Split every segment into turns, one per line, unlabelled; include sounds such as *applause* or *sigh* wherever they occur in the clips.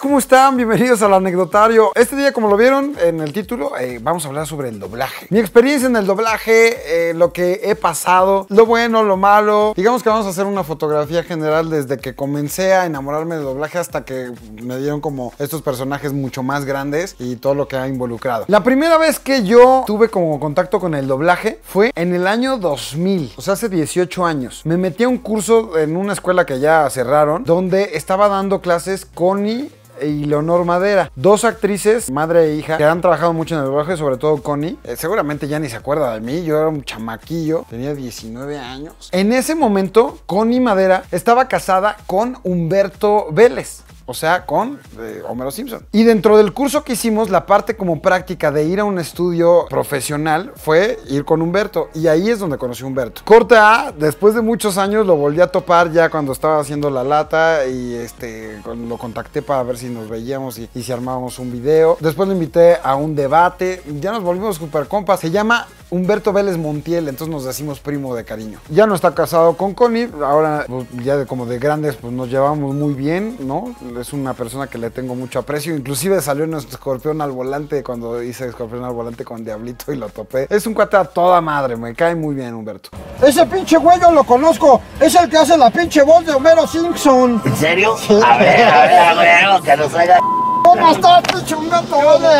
¿cómo están? Bienvenidos al anecdotario. Este día, como lo vieron en el título, eh, vamos a hablar sobre el doblaje. Mi experiencia en el doblaje, eh, lo que he pasado, lo bueno, lo malo. Digamos que vamos a hacer una fotografía general desde que comencé a enamorarme del doblaje hasta que me dieron como estos personajes mucho más grandes y todo lo que ha involucrado. La primera vez que yo tuve como contacto con el doblaje fue en el año 2000, o sea, hace 18 años. Me metí a un curso en una escuela que ya cerraron, donde estaba dando clases Connie y Leonor Madera, dos actrices, madre e hija, que han trabajado mucho en el doblaje, sobre todo Connie. Eh, seguramente ya ni se acuerda de mí, yo era un chamaquillo, tenía 19 años. En ese momento, Connie Madera estaba casada con Humberto Vélez. O sea, con eh, Homero Simpson. Y dentro del curso que hicimos, la parte como práctica de ir a un estudio profesional fue ir con Humberto. Y ahí es donde conocí a Humberto. Corte A, después de muchos años lo volví a topar ya cuando estaba haciendo la lata. Y este lo contacté para ver si nos veíamos y, y si armábamos un video. Después lo invité a un debate. Ya nos volvimos super compas. Se llama Humberto Vélez Montiel, entonces nos decimos primo de cariño. Ya no está casado con Connie, ahora pues, ya de, como de grandes pues nos llevamos muy bien, ¿no? Es una persona que le tengo mucho aprecio, inclusive salió en escorpión al volante cuando hice escorpión al volante con Diablito y lo topé. Es un cuate a toda madre, me cae muy bien Humberto.
Ese pinche güey yo lo conozco, es el que hace la pinche voz de Homero Simpson.
¿En serio? A ver, a ver, a ver, que nos haga.
¿Cómo estás, pinche? ¿Cómo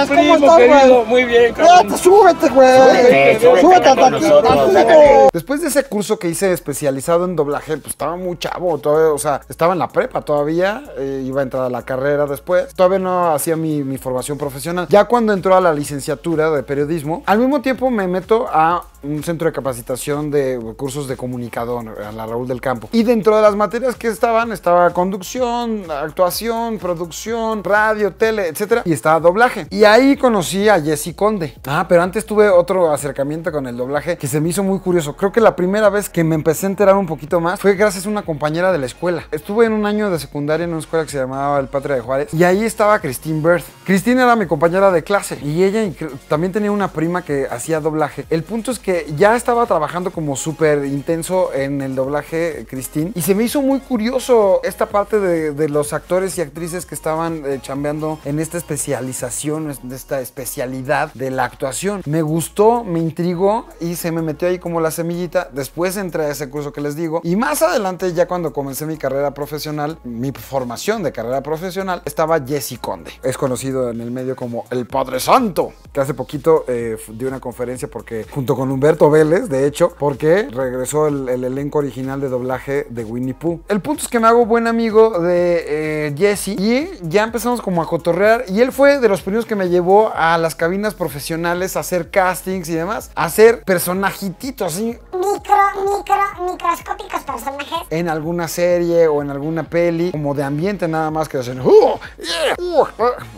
Primo
estás, güey?
muy bien,
Ya,
cabrón.
te súbete, güey.
Súbete, ándale.
Después de ese curso que hice especializado en doblaje, pues estaba muy chavo, todavía, o sea, estaba en la prepa todavía, eh, iba a entrar a la carrera después, todavía no hacía mi, mi formación profesional. Ya cuando entró a la licenciatura de periodismo, al mismo tiempo me meto a un centro de capacitación de cursos de comunicador, a la Raúl del Campo. Y dentro de las materias que estaban, estaba conducción, actuación, producción, radio, tele, etcétera, y estaba doblaje. Y ahí conocí a Jessy Conde. Ah, pero antes tuve otro acercamiento con el doblaje que se me hizo muy curioso. Creo que la primera vez que me empecé a enterar un poquito más fue gracias a una compañera de la escuela. Estuve en un año de secundaria en una escuela que se llamaba El Patria de Juárez y ahí estaba Christine Birth. Christine era mi compañera de clase y ella también tenía una prima que hacía doblaje. El punto es que ya estaba trabajando como súper intenso en el doblaje Christine y se me hizo muy curioso esta parte de, los actores y actrices que estaban eh, chambeando en esta especialización, en esta especialidad de la actuación. Me gustó, me intrigó y se me metió ahí como la semillita. Después entré a ese curso que les digo y más adelante ya cuando comencé mi carrera profesional, mi formación de carrera profesional, estaba Jesse Conde. Es conocido en el medio como el Padre Santo, que hace poquito eh, dio una conferencia porque junto con Humberto Vélez, de hecho, porque regresó el, el elenco original de doblaje de Winnie Pooh. El punto es que me hago buen amigo de eh, Jesse y ya empezamos como a cotorrear y él fue de los primeros que me llevó a las cabinas profesionales a hacer castings y demás, a hacer personajititos así
micro, micro, microscópicos personajes.
en alguna serie o en alguna peli, como de ambiente nada más que hacen, "Uh, yeah, uh",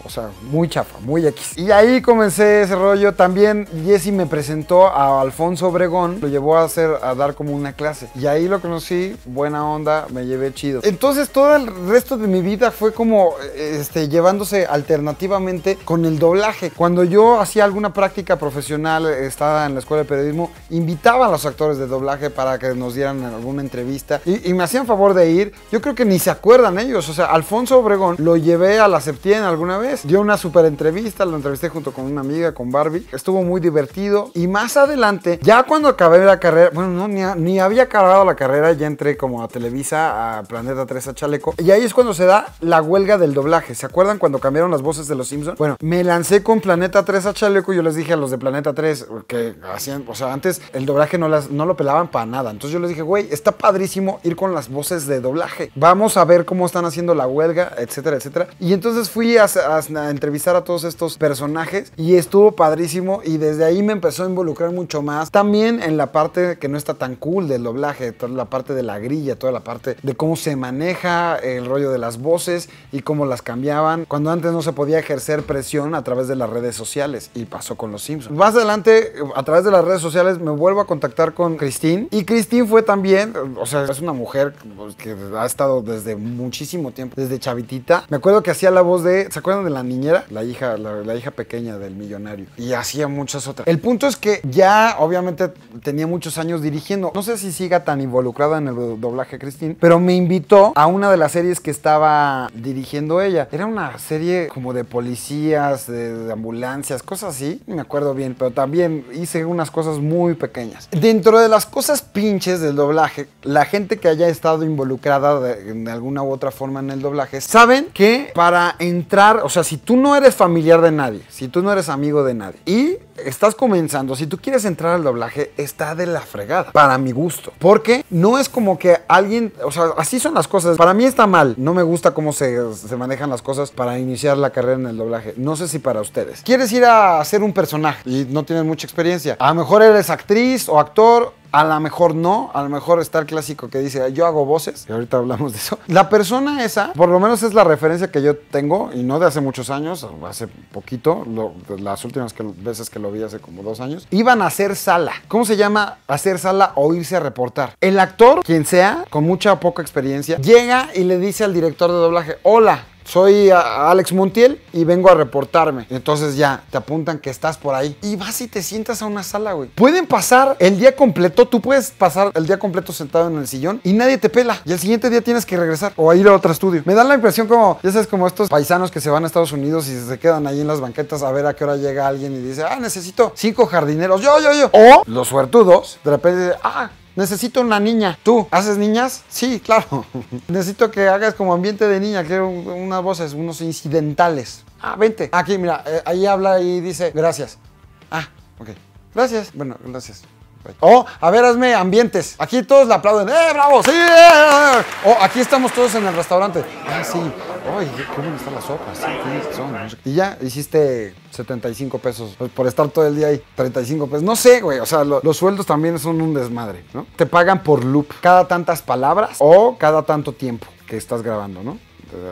o sea, muy chafa, muy X. Y ahí comencé ese rollo. También Jesse me presentó a Alfonso Obregón, lo llevó a hacer, a dar como una clase. Y ahí lo conocí, buena onda, me llevé chido. Entonces todo el resto de mi vida fue como, este, llevándose alternativamente con el doblaje. Cuando yo hacía alguna práctica profesional, estaba en la escuela de periodismo, invitaba a los actores de doblaje para que nos dieran alguna entrevista y, y me hacían favor de ir. Yo creo que ni se acuerdan ellos. O sea, Alfonso Obregón lo llevé a la Septien alguna vez, dio una super entrevista, lo entrevisté junto con una amiga, con Barbie. Estuvo muy divertido. Y más adelante, ya cuando acabé la carrera, bueno, no, ni, ni había acabado la carrera, ya entré como a Televisa, a Planeta 3, a Chaleco. Y ahí es cuando se da la huelga del doblaje. ¿Se acuerdan cuando cambiaron las voces de los Simpsons? Bueno, me lancé con Planeta 3 a Chaleco y yo les dije a los de Planeta 3 que hacían, o sea, antes el doblaje no, las, no lo pelaban para nada. Entonces yo les dije, güey, está padrísimo ir con las voces de doblaje. Vamos a ver cómo están haciendo la huelga, etcétera, etcétera. Y entonces fui a, a- a entrevistar a todos estos personajes y estuvo padrísimo y desde ahí me empezó a involucrar mucho También en la parte que no está tan cool del doblaje, toda la parte de la grilla, toda la parte de cómo se maneja el rollo de las voces y cómo las cambiaban. Cuando antes no se podía ejercer presión a través de las redes sociales y pasó con los Simpsons. Más adelante, a través de las redes sociales, me vuelvo a contactar con Christine y Christine fue también, o sea, es una mujer pues, que ha estado desde muchísimo tiempo, desde chavitita. Me acuerdo que hacía la voz de. ¿Se acuerdan de la niñera? La hija, la hija pequeña del millonario. Y hacía muchas otras. El punto es que ya, obviamente, tenía muchos años dirigiendo. No sé si siga tan involucrada en el do- doblaje Christine, pero me invitó a una de las series que estaba dirigiendo ella. Era una serie como de policías, de, ambulancias, cosas así. Me acuerdo bien, pero también hice unas cosas muy pequeñas. Dentro de las cosas pinches del doblaje, la gente que haya estado involucrada de, de alguna u otra forma en el doblaje, saben que para entrar, o sea, si tú no eres familiar de nadie, si tú no eres amigo de nadie y estás comenzando, si tú quieres entrar al doblaje, está de la fregada, para mi gusto. Porque no es como que alguien, o sea, así son las cosas. Para mí está mal, no me gusta cómo se, se manejan las cosas para iniciar la carrera en el doblaje. No sé si para ustedes. Quieres ir a hacer un personaje y no tienes mucha experiencia. A lo mejor eres actriz o actor a lo mejor no, a lo mejor está el clásico que dice yo hago voces, y ahorita hablamos de eso. La persona esa, por lo menos es la referencia que yo tengo, y no de hace muchos años, hace poquito, las últimas veces que lo vi hace como dos años, iban a hacer sala. ¿Cómo se llama hacer sala o irse a reportar? El actor, quien sea, con mucha o poca experiencia, llega y le dice al director de doblaje, hola, soy Alex Montiel y vengo a reportarme. Entonces ya te apuntan que estás por ahí y vas y te sientas a una sala, güey. Pueden pasar el día completo, tú puedes pasar el día completo sentado en el sillón y nadie te pela. Y el siguiente día tienes que regresar o a ir a otro estudio. Me da la impresión como, ya sabes, como estos paisanos que se van a Estados Unidos y se quedan ahí en las banquetas a ver a qué hora llega alguien y dice, ah, necesito cinco jardineros, yo, yo, yo. O los suertudos, de repente, ah, Necesito una niña. ¿Tú haces niñas? Sí, claro. *laughs* Necesito que hagas como ambiente de niña, quiero un- unas voces, unos incidentales. Ah, vente. Aquí, mira, eh, ahí habla y dice gracias. Ah, ok. Gracias. Bueno, gracias. O, a ver, hazme ambientes. Aquí todos le aplauden. ¡Eh, bravo! ¡Sí! eh! O, aquí estamos todos en el restaurante. Ah, sí. ¡Ay, qué buena está la sopa! Sí, qué. Y ya hiciste 75 pesos pues, por estar todo el día ahí. 35 pesos. No sé, güey. O sea, lo- los sueldos también son un desmadre, ¿no? Te pagan por loop. Cada tantas palabras o cada tanto tiempo que estás grabando, ¿no?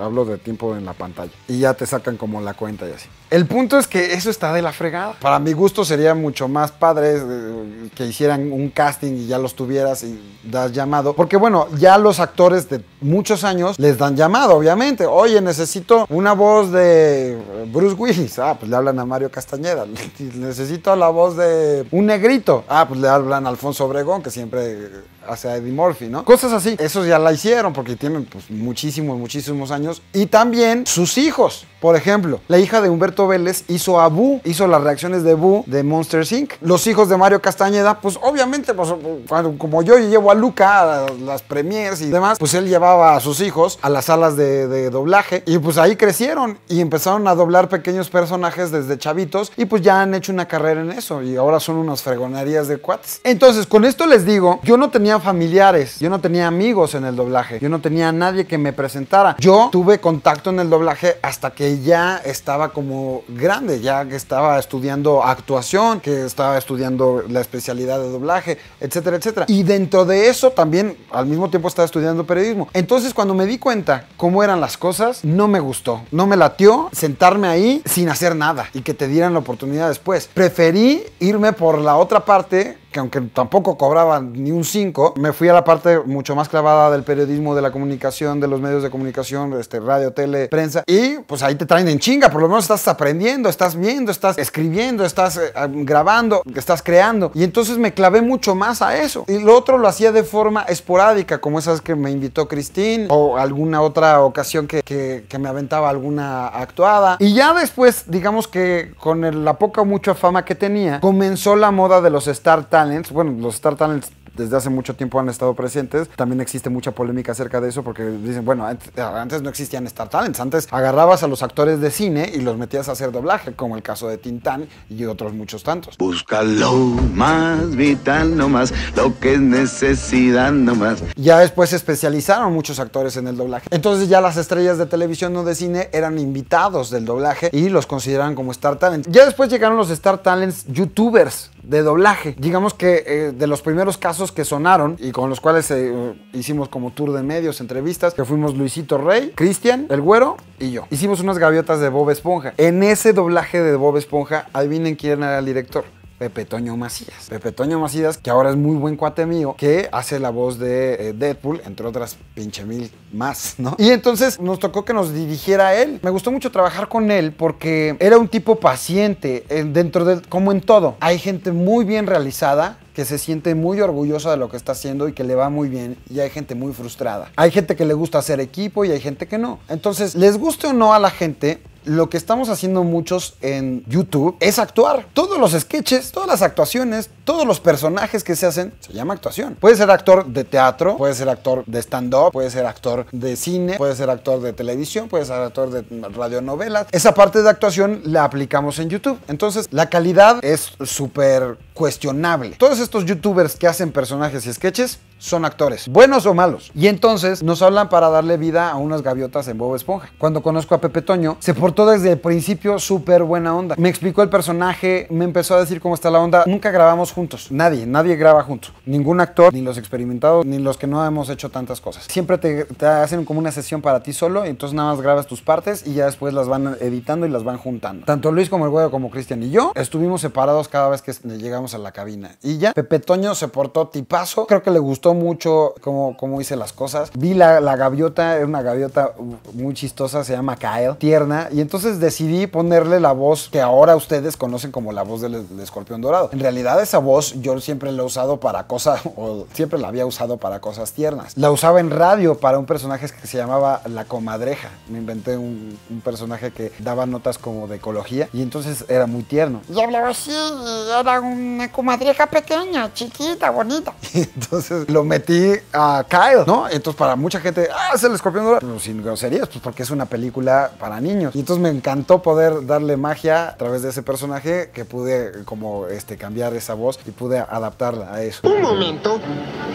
Hablo de tiempo en la pantalla. Y ya te sacan como la cuenta y así. El punto es que eso está de la fregada. Para mi gusto sería mucho más padre eh, que hicieran un casting y ya los tuvieras y das llamado. Porque bueno, ya los actores de muchos años les dan llamado, obviamente. Oye, necesito una voz de Bruce Willis. Ah, pues le hablan a Mario Castañeda. *laughs* necesito la voz de un negrito. Ah, pues le hablan a Alfonso Obregón, que siempre hace a Eddie Murphy, ¿no? Cosas así. Esos ya la hicieron porque tienen pues, muchísimos, muchísimos años. Y también sus hijos. Por ejemplo, la hija de Humberto Vélez hizo a Boo, hizo las reacciones de Boo de Monsters Inc. Los hijos de Mario Castañeda, pues obviamente, pues, como yo llevo a Luca a las premiers y demás, pues él llevaba a sus hijos a las salas de, de doblaje y pues ahí crecieron y empezaron a doblar pequeños personajes desde chavitos y pues ya han hecho una carrera en eso y ahora son unas fregonerías de cuates. Entonces, con esto les digo, yo no tenía familiares, yo no tenía amigos en el doblaje, yo no tenía nadie que me presentara. Yo tuve contacto en el doblaje hasta que ya estaba como grande, ya que estaba estudiando actuación, que estaba estudiando la especialidad de doblaje, etcétera, etcétera. Y dentro de eso también al mismo tiempo estaba estudiando periodismo. Entonces cuando me di cuenta cómo eran las cosas, no me gustó, no me latió sentarme ahí sin hacer nada y que te dieran la oportunidad después. Preferí irme por la otra parte que aunque tampoco cobraba ni un 5, me fui a la parte mucho más clavada del periodismo, de la comunicación, de los medios de comunicación, este, radio, tele, prensa. Y pues ahí te traen en chinga, por lo menos estás aprendiendo, estás viendo, estás escribiendo, estás eh, grabando, estás creando. Y entonces me clavé mucho más a eso. Y lo otro lo hacía de forma esporádica, como esas que me invitó Christine o alguna otra ocasión que, que- me aventaba alguna actuada. Y ya después, digamos que con la poca o mucha fama que tenía, comenzó la moda de los Star Talents. Bueno, los Star Talents desde hace mucho tiempo han estado presentes. También existe mucha polémica acerca de eso porque dicen, bueno, antes, antes no existían Star Talents. Antes agarrabas a los actores de cine y los metías a hacer doblaje, como el caso de Tintán y otros muchos tantos.
Busca lo más vital, no más lo que es necesidad, no más.
Ya después se especializaron muchos actores en el doblaje. Entonces ya las estrellas de televisión o de cine eran invitados del doblaje y los consideraban como Star Talents. Ya después llegaron los Star Talents youtubers de doblaje. Digamos que eh, de los primeros casos que sonaron y con los cuales eh, hicimos como tour de medios, entrevistas, que fuimos Luisito Rey, Cristian, El Güero y yo. Hicimos unas gaviotas de Bob Esponja. En ese doblaje de Bob Esponja, adivinen quién era el director. Pepe Toño Macías. Pepe Toño Macías, que ahora es muy buen cuate mío, que hace la voz de eh, Deadpool, entre otras pinche mil más, ¿no? Y entonces nos tocó que nos dirigiera a él. Me gustó mucho trabajar con él porque era un tipo paciente eh, dentro de, como en todo. Hay gente muy bien realizada que se siente muy orgullosa de lo que está haciendo y que le va muy bien y hay gente muy frustrada. Hay gente que le gusta hacer equipo y hay gente que no. Entonces, les guste o no a la gente, lo que estamos haciendo muchos en YouTube es actuar. Todos los sketches, todas las actuaciones, todos los personajes que se hacen, se llama actuación. Puede ser actor de teatro, puede ser actor de stand-up, puede ser actor de cine, puede ser actor de televisión, puede ser actor de radionovelas. Esa parte de actuación la aplicamos en YouTube. Entonces, la calidad es súper cuestionable. Todos estos youtubers que hacen personajes y sketches son actores, buenos o malos. Y entonces nos hablan para darle vida a unas gaviotas en Bob Esponja. Cuando conozco a Pepe Toño, se portó desde el principio súper buena onda. Me explicó el personaje, me empezó a decir cómo está la onda. Nunca grabamos juntos. Nadie, nadie graba juntos. Ningún actor, ni los experimentados, ni los que no hemos hecho tantas cosas. Siempre te, hacen como una sesión para ti solo, y entonces nada más grabas tus partes y ya después las van editando y las van juntando. Tanto Luis como el güey como Cristian y yo estuvimos separados cada vez que llegamos a la cabina. Y ya, Pepe Toño se portó tipazo. Creo que le gustó mucho cómo, cómo hice las cosas. Vi la, la gaviota, era una gaviota muy chistosa, se llama Kyle, tierna. Y entonces decidí ponerle la voz que ahora ustedes conocen como la voz del, del escorpión dorado. En realidad esa voz yo siempre la he usado para cosas, *laughs* o siempre la había usado para cosas tiernas. La usaba en radio para un personaje que se llamaba La Comadreja. Me inventé un, un personaje que daba notas como de ecología y entonces era muy tierno.
Y hablaba así, y era una comadreja pequeña, chiquita, bonita. *laughs*
Y entonces lo metí a Kyle, ¿no? Entonces para mucha gente, ah, es el escorpión dorado. Pero sin groserías, pues porque es una película para niños. Y entonces me encantó poder darle magia a través de ese personaje que pude como este cambiar esa voz y pude adaptarla a eso.
Un momento.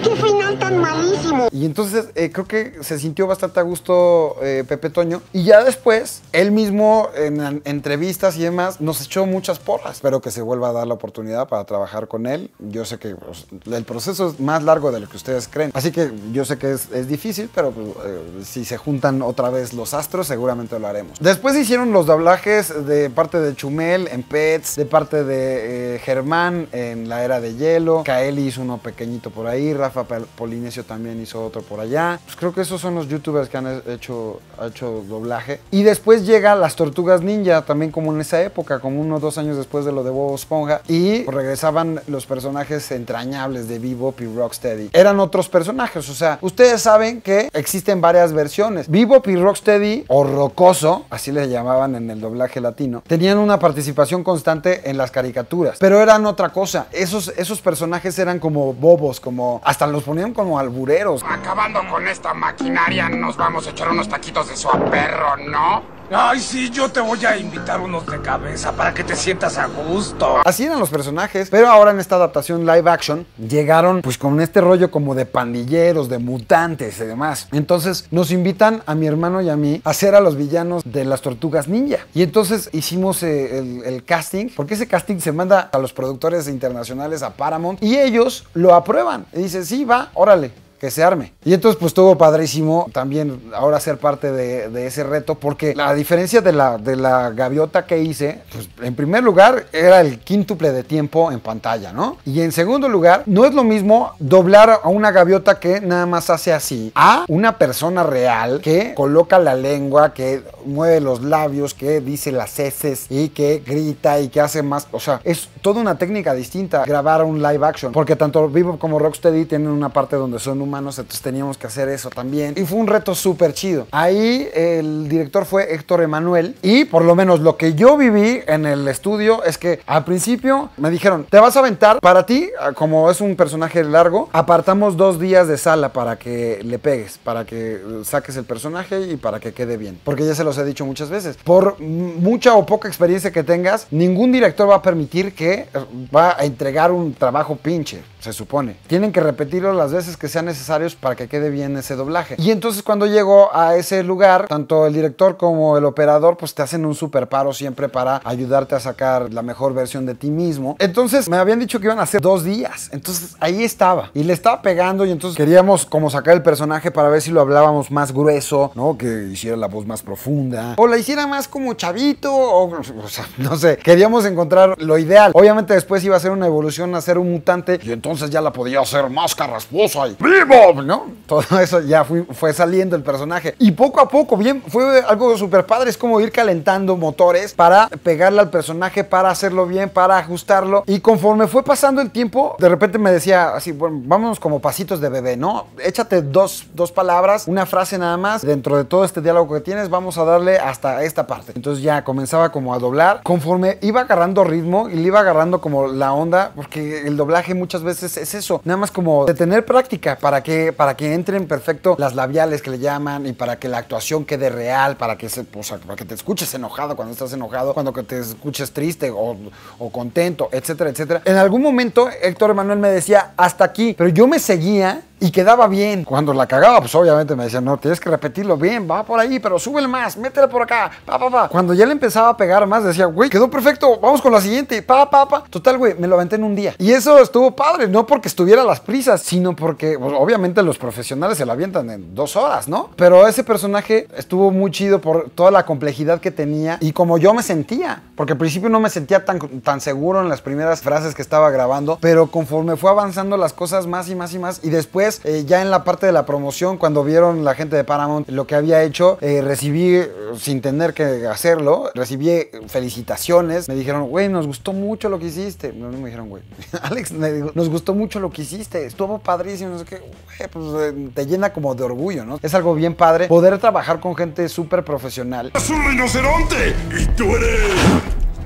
¿Qué final tan malísimo?
Y entonces eh, creo que se sintió bastante a gusto eh, Pepe Toño. Y ya después, él mismo en, en entrevistas y demás, nos echó muchas porras. Espero que se vuelva a dar la oportunidad para trabajar con él. Yo sé que pues, el proceso es más largo de lo que ustedes creen. Así que yo sé que es, es difícil, pero pues, eh, si se juntan otra vez los astros, seguramente lo haremos. Después hicieron los doblajes de parte de Chumel en Pets, de parte de Germán en La Era de Hielo. Kaeli hizo uno pequeñito por ahí. Rafa Pol- Polinesio también hizo otro por allá. Pues creo que esos son los youtubers que han he- hecho, hecho doblaje. Y después llega Las Tortugas Ninja, también como en esa época, como unos dos años después de lo de Bob Esponja. Y regresaban los personajes entrañables de Bebop y Rocksteady. Eran otros personajes, o sea, ustedes saben que existen varias versiones. Bebop y Rocksteady, o Rocoso, así le llamaban en el doblaje latino, tenían una participación constante en las caricaturas, pero eran otra cosa. Esos, personajes eran como bobos, como hasta los ponían como albureros.
Acabando con esta maquinaria, nos vamos a echar unos taquitos de su perro, ¿no? Ay, sí, yo te voy a invitar unos de cabeza para que te sientas a gusto.
Así eran los personajes, pero ahora en esta adaptación live action llegaron pues con este rollo como de pandilleros, de mutantes y demás. Entonces nos invitan a mi hermano y a mí a ser a los villanos de las tortugas ninja. Y entonces hicimos eh, el, el casting, porque ese casting se manda a los productores internacionales, a Paramount, y ellos lo aprueban. Y dicen, sí, va, órale que se arme. Y entonces pues estuvo padrísimo también ahora ser parte de, ese reto porque la diferencia de la, de la gaviota que hice, pues en primer lugar era el quíntuple de tiempo en pantalla, ¿no? Y en segundo lugar, no es lo mismo doblar a una gaviota que nada más hace así, a una persona real que coloca la lengua, que mueve los labios, que dice las heces y que grita y que hace más, o sea, es toda una técnica distinta grabar un live action, porque tanto Vivo como Rocksteady tienen una parte donde son humanos, entonces teníamos que hacer eso también. Y fue un reto súper chido. Ahí el director fue Héctor Emanuel y por lo menos lo que yo viví en el estudio es que al principio me dijeron, te vas a aventar para ti, como es un personaje largo, apartamos dos días de sala para que le pegues, para que saques el personaje y para que quede bien. Porque ya se los he dicho muchas veces, por mucha o poca experiencia que tengas, ningún director va a permitir que va a entregar un trabajo pinche. Se supone. Tienen que repetirlo las veces que sean necesarios para que quede bien ese doblaje. Y entonces cuando llego a ese lugar, tanto el director como el operador, pues te hacen un super paro siempre para ayudarte a sacar la mejor versión de ti mismo. Entonces me habían dicho que iban a hacer dos días. Entonces ahí estaba. Y le estaba pegando y entonces queríamos como sacar el personaje para ver si lo hablábamos más grueso, ¿no? Que hiciera la voz más profunda. O la hiciera más como chavito, o, sea, no sé. Queríamos encontrar lo ideal. Obviamente después iba a ser una evolución a ser un mutante y entonces ya la podía hacer más carrasposa y ¡Vivo! ¿No? Todo eso ya fue saliendo el personaje. Y poco a poco, bien, fue algo súper padre. Es como ir calentando motores para pegarle al personaje, para hacerlo bien, para ajustarlo. Y conforme fue pasando el tiempo, de repente me decía así, bueno, vámonos como pasitos de bebé, ¿no? Échate dos, dos palabras, una frase nada más. Dentro de todo este diálogo que tienes, vamos a darle hasta esta parte. Entonces ya comenzaba como a doblar. Conforme iba agarrando ritmo y le iba agarrando como la onda, porque el doblaje muchas veces es eso, nada más como de tener práctica para que, para que entren perfecto las labiales que le llaman y para que la actuación quede real, para que, se, para que te escuches enojado cuando estás enojado, cuando que te escuches triste o, o contento, etcétera, etcétera. En algún momento Héctor Emanuel me decía hasta aquí, pero yo me seguía y quedaba bien. Cuando la cagaba, pues obviamente me decía, no, tienes que repetirlo bien, va por ahí, pero súbele más, métele por acá, pa, pa, pa. Cuando ya le empezaba a pegar más, decía, güey, quedó perfecto, vamos con la siguiente, pa, pa, pa. Total, güey, me lo aventé en un día. Y eso estuvo padre, no porque estuviera las prisas, sino porque, pues, obviamente, los profesionales se lo avientan en dos horas, ¿no? Pero ese personaje estuvo muy chido por toda la complejidad que tenía y como yo me sentía, porque al principio no me sentía tan, tan seguro en las primeras frases que estaba grabando, pero conforme fue avanzando las cosas más y más y más, y después, eh, ya en la parte de la promoción, cuando vieron la gente de Paramount lo que había hecho, eh, recibí, sin tener que hacerlo, recibí eh, felicitaciones, me dijeron, güey, nos gustó mucho lo que hiciste. No, me dijeron, güey. *laughs* Alex, nos gustó mucho lo que hiciste, estuvo padrísimo, no sé qué, güey, pues te llena como de orgullo, ¿no? Es algo bien padre poder trabajar con gente súper profesional.
¡Es un rinoceronte! ¡Y tú eres...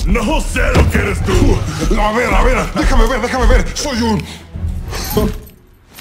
No sé lo que eres tú.
A ver, a ver, déjame ver, déjame ver. Soy un.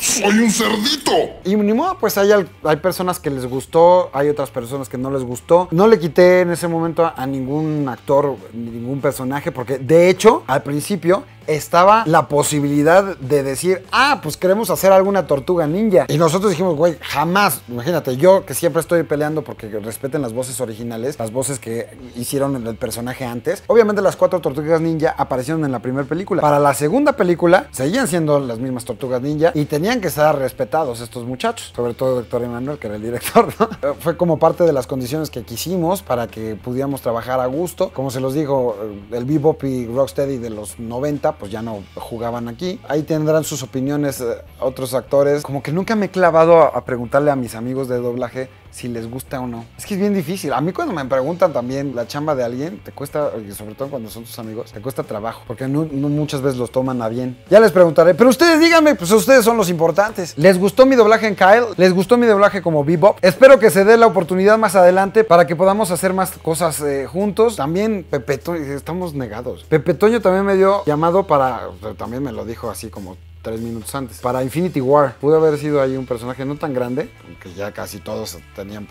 Soy un cerdito.
Y ni modo, pues hay, hay personas que les gustó, hay otras personas que no les gustó. No le quité en ese momento a, a ningún actor, ni ningún personaje, porque de hecho, al principio estaba la posibilidad de decir, ah, pues queremos hacer alguna tortuga ninja. Y nosotros dijimos, güey, jamás, imagínate, yo que siempre estoy peleando porque respeten las voces originales, las voces que hicieron el personaje antes. Obviamente las cuatro tortugas ninja aparecieron en la primera película. Para la segunda película, seguían siendo las mismas tortugas ninja y tenían que estar respetados estos muchachos, sobre todo el doctor Emanuel, que era el director, *laughs* Fue como parte de las condiciones que quisimos para que pudiéramos trabajar a gusto. Como se los dijo, eh, el Bebop y Rocksteady de los 90, pues ya no jugaban aquí. Ahí tendrán sus opiniones eh, otros actores. Como que nunca me he clavado a, preguntarle a mis amigos de doblaje si les gusta o no. Es que es bien difícil. A mí cuando me preguntan también la chamba de alguien, te cuesta, sobre todo cuando son tus amigos, te cuesta trabajo, porque no muchas veces los toman a bien. Ya les preguntaré, pero ustedes díganme, pues ustedes son los importantes. ¿Les gustó mi doblaje en Kyle? ¿Les gustó mi doblaje como Bebop? Espero que se dé la oportunidad más adelante para que podamos hacer más cosas eh, juntos. También Pepe Toño, estamos negados. Pepe Toño también me dio llamado para, también me lo dijo así como tres minutos antes. Para Infinity War. Pudo haber sido ahí un personaje no tan grande, aunque ya casi todos tenían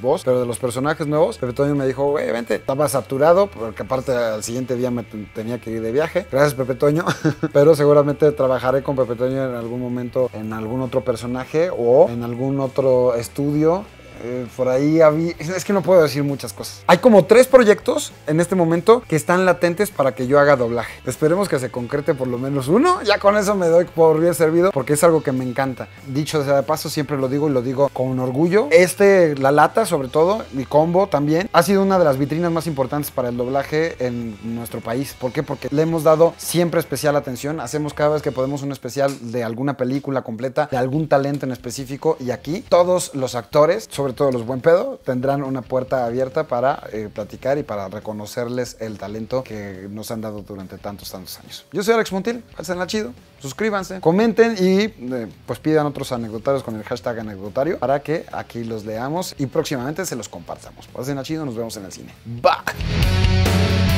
voz, pero de los personajes nuevos, Pepe Toño me dijo, güey, vente. Estaba saturado, porque aparte al siguiente día me ten- tenía que ir de viaje. Gracias, Pepe Toño. *laughs* pero seguramente trabajaré con Pepe Toño en algún momento en algún otro personaje o en algún otro estudio. Eh, por ahí había... Es que no puedo decir muchas cosas. Hay como tres proyectos en este momento que están latentes para que yo haga doblaje. Esperemos que se concrete por lo menos uno. Ya con eso me doy por bien servido porque es algo que me encanta. Dicho sea de paso, siempre lo digo y lo digo con orgullo. Este, La Lata sobre todo, mi combo también, ha sido una de las vitrinas más importantes para el doblaje en nuestro país. ¿Por qué? Porque le hemos dado siempre especial atención. Hacemos cada vez que podemos un especial de alguna película completa, de algún talento en específico. Y aquí todos los actores, sobre todo los buen pedo, tendrán una puerta abierta para eh, platicar y para reconocerles el talento que nos han dado durante tantos, tantos años. Yo soy Alex Montil, pásenla chido, suscríbanse, comenten y eh, pues pidan otros anecdotarios con el hashtag anecdotario para que aquí los leamos y próximamente se los compartamos. Pásenla chido, nos vemos en el cine. Bye.